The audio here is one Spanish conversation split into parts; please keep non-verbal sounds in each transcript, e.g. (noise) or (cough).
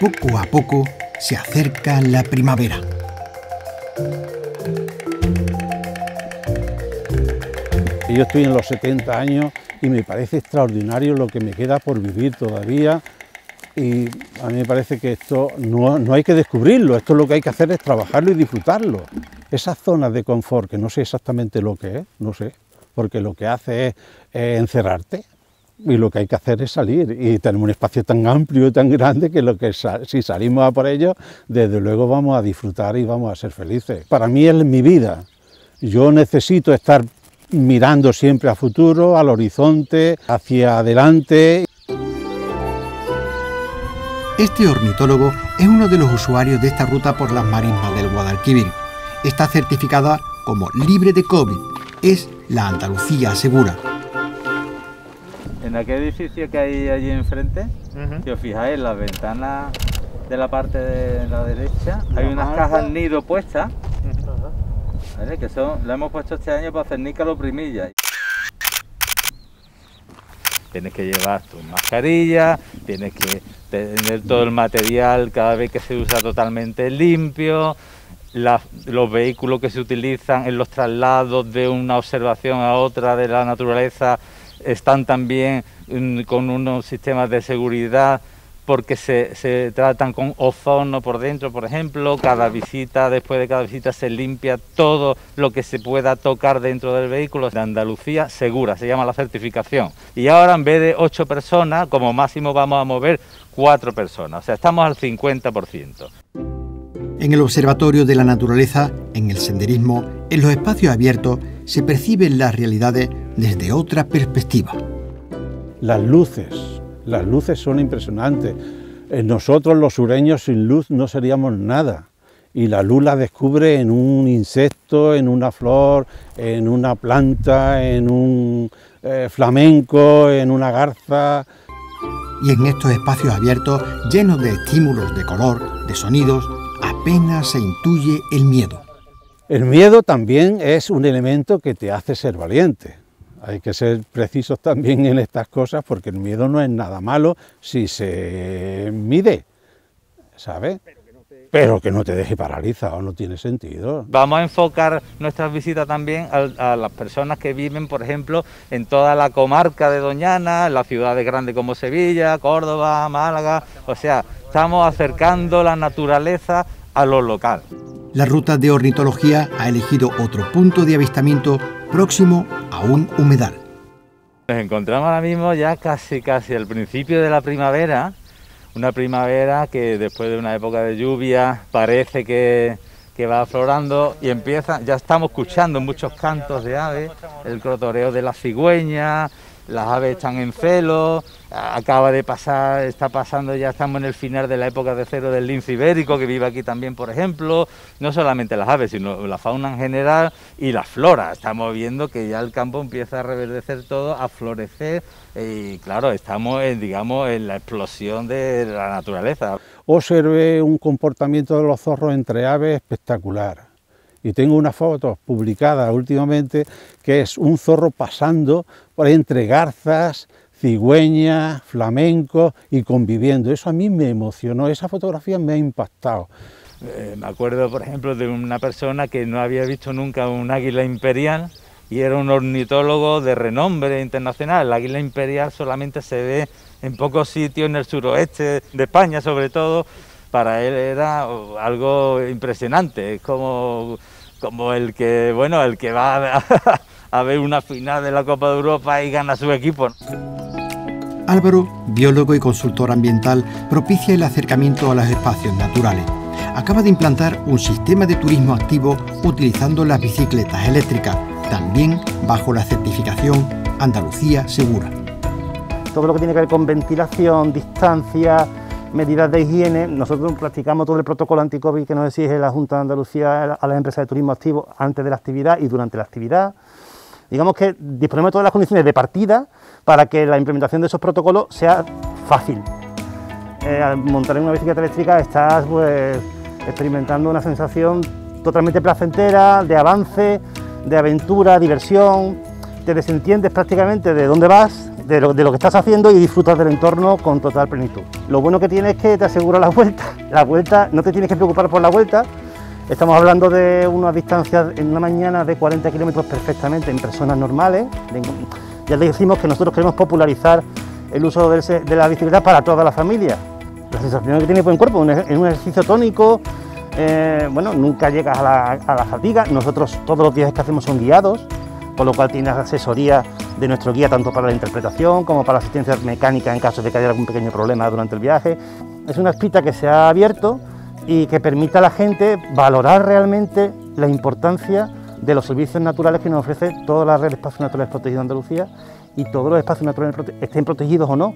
Poco a poco se acerca la primavera. Yo estoy en los 70 años y me parece extraordinario lo que me queda por vivir todavía y a mí me parece que esto no, no, hay que descubrirlo, esto lo que hay que hacer es trabajarlo y disfrutarlo. Esas zonas de confort, que no sé exactamente lo que es, no sé, porque lo que hace es, encerrarte y lo que hay que hacer es salir y tenemos un espacio tan amplio y tan grande que, lo que si salimos a por ello, desde luego vamos a disfrutar y vamos a ser felices. Para mí es mi vida, yo necesito estar mirando siempre a futuro, al horizonte, hacia adelante. Este ornitólogo es uno de los usuarios de esta ruta por las marismas del Guadalquivir. Está certificada como libre de COVID. Es la Andalucía segura. En aquel edificio que hay allí enfrente, si os fijáis, en las ventanas de la parte de la derecha, hay unas cajas nido puestas, que son, la hemos puesto este año para hacer nícalo primilla. Tienes que llevar tu mascarilla, tienes que tener todo el material cada vez que se usa totalmente limpio, los vehículos que se utilizan en los traslados de una observación a otra de la naturaleza están también mm, con unos sistemas de seguridad porque se, se, tratan con ozono por dentro, por ejemplo, cada visita, después de cada visita se limpia todo lo que se pueda tocar dentro del vehículo. De Andalucía segura, se llama la certificación. Y ahora en vez de ocho personas, como máximo vamos a mover cuatro personas, o sea, estamos al 50%. En el Observatorio de la Naturaleza, en el senderismo, en los espacios abiertos, se perciben las realidades desde otra perspectiva. Las luces, las luces son impresionantes. Eh, nosotros los sureños sin luz no seríamos nada. Y la luz la descubre en un insecto, en una flor, en una planta, en un eh, flamenco, en una garza. Y en estos espacios abiertos, llenos de estímulos de color, de sonidos, apenas se intuye el miedo. El miedo también es un elemento que te hace ser valiente. Hay que ser precisos también en estas cosas porque el miedo no es nada malo si se mide, ¿sabes? Pero que no te deje paralizado, no tiene sentido. Vamos a enfocar nuestras visitas también a, las personas que viven, por ejemplo, en toda la comarca de Doñana, en las ciudades grandes como Sevilla, Córdoba, Málaga. O sea, estamos acercando la naturaleza a lo local. La ruta de ornitología ha elegido otro punto de avistamiento próximo a un humedal. Nos encontramos ahora mismo ya casi casi al principio de la primavera, una primavera que después de una época de lluvia parece que, que va aflorando y empieza, ya estamos escuchando muchos cantos de aves, el crotoreo de la cigüeña, las aves están en celo, acaba de pasar, está pasando, ya estamos en el final de la época de cero del lince ibérico, que vive aquí también, por ejemplo, no solamente las aves, sino la fauna en general y la flora. Estamos viendo que ya el campo empieza a reverdecer todo, a florecer, y claro, estamos, en, digamos, en la explosión de la naturaleza. Observé un comportamiento de los zorros entre aves espectacular y tengo una foto publicada últimamente que es un zorro pasando por entre garzas, cigüeñas, flamencos y conviviendo. Eso a mí me emocionó, esa fotografía me ha impactado. Eh, me acuerdo, por ejemplo, de una persona que no había visto nunca un águila imperial y era un ornitólogo de renombre internacional. El águila imperial solamente se ve en pocos sitios en el suroeste de España, sobre todo, para él era algo impresionante, es como, como el que, bueno, el que va a, (laughs) ver una final de la Copa de Europa y gana su equipo. Álvaro, biólogo y consultor ambiental, propicia el acercamiento a los espacios naturales. Acaba de implantar un sistema de turismo activo utilizando las bicicletas eléctricas, también bajo la certificación Andalucía Segura. Todo lo que tiene que ver con ventilación, distancia, medidas de higiene, nosotros practicamos todo el protocolo anti-COVID que nos exige la Junta de Andalucía a las empresas de turismo activo antes de la actividad y durante la actividad. Digamos que disponemos de todas las condiciones de partida para que la implementación de esos protocolos sea fácil. Eh, al montar en una bicicleta eléctrica estás pues, experimentando una sensación totalmente placentera, de avance, de aventura, diversión, te desentiendes prácticamente de dónde vas, de lo, que estás haciendo y disfrutas del entorno con total plenitud. Lo bueno que tienes es que te asegura la vuelta. (laughs) La vuelta, no te tienes que preocupar por la vuelta. Estamos hablando de unas distancias en una mañana de 40 kilómetros perfectamente en personas normales. Ya le decimos que nosotros queremos popularizar el uso de la bicicleta para toda la familia. La sensación que tiene buen cuerpo es un ejercicio tónico, eh, bueno, nunca llegas a la, a la, fatiga. Nosotros todos los días que hacemos son guiados, con lo cual tienes asesoría de nuestro guía tanto para la interpretación como para la asistencia mecánica en caso de que haya algún pequeño problema durante el viaje. Es una espita que se ha abierto y que permite a la gente valorar realmente la importancia de los servicios naturales que nos ofrece toda la red de espacios naturales protegidos de Andalucía y todos los espacios naturales estén protegidos o no,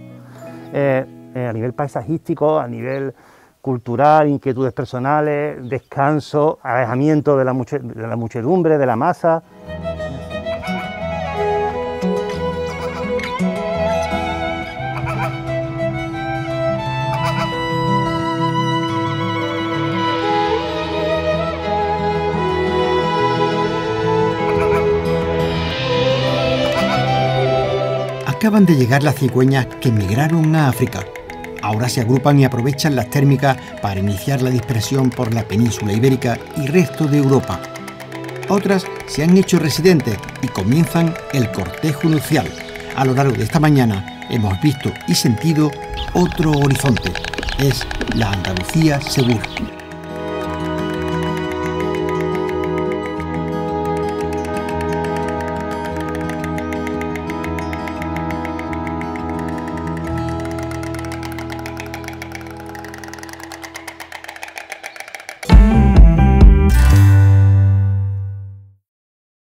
eh, eh, a nivel paisajístico, a nivel cultural, inquietudes personales, descanso, alejamiento de la muchedumbre, de la masa. Acaban de llegar las cigüeñas que emigraron a África. Ahora se agrupan y aprovechan las térmicas para iniciar la dispersión por la península ibérica y resto de Europa. Otras se han hecho residentes y comienzan el cortejo nupcial. A lo largo de esta mañana hemos visto y sentido otro horizonte. Es la Andalucía segura.